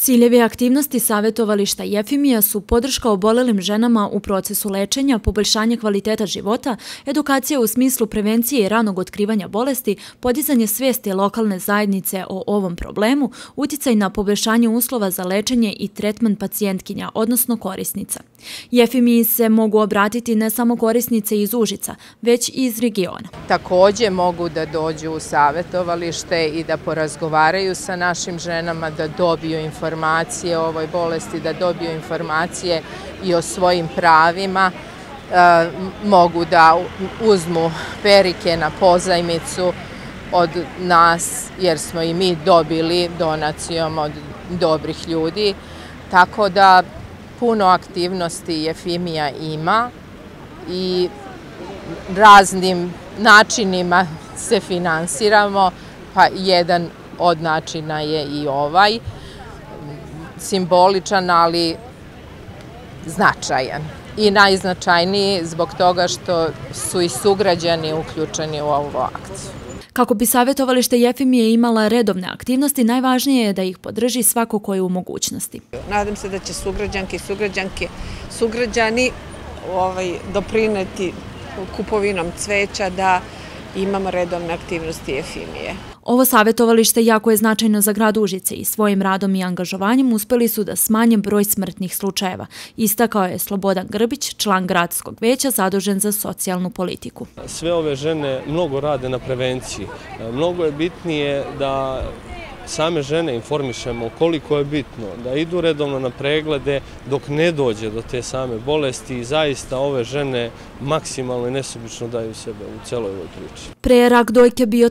Ciljevi aktivnosti savjetovališta Jefimija su podrška obolelim ženama u procesu lečenja, poboljšanje kvaliteta života, edukacija u smislu prevencije i ranog otkrivanja bolesti, podizanje svijesti lokalne zajednice o ovom problemu, uticaj na poboljšanje uslova za lečenje i tretman pacijentkinja, odnosno korisnica. Jefimiji se mogu obratiti ne samo korisnice iz Užica, već i iz regiona. Također mogu da dođu u savjetovalište i da porazgovaraju sa našim ženama, da dobiju informacije informacije o ovoj bolesti, da dobiju informacije i o svojim pravima, e, mogu da uzmu perike na pozajmicu od nas, jer smo i mi dobili donacijom od dobrih ljudi. Tako da puno aktivnosti Jefimija ima i raznim načinima se finansiramo, pa jedan od načina je i ovaj simboličan, ali značajan. I najznačajniji zbog toga što su i sugrađani uključeni u ovu akciju. Kako bi savjetovalište Jefimije imala redovne aktivnosti, najvažnije je da ih podrži svako koje je u mogućnosti. Nadam se da će sugrađanke i sugrađanke sugrađani ovaj, doprineti kupovinom cveća da imamo redovne aktivnosti Jefimije. Ovo savjetovalište jako je značajno za grad Užice i svojim radom i angažovanjem uspeli su da smanje broj smrtnih slučajeva. Istakao je Slobodan Grbić, član gradskog veća zadužen za socijalnu politiku. Sve ove žene mnogo rade na prevenciji. Mnogo je bitnije da same žene informišemo koliko je bitno da idu redovno na preglede dok ne dođe do te same bolesti i zaista ove žene maksimalno i nesubično daju sebe u celoj ovoj priči. Pre rak dojke bio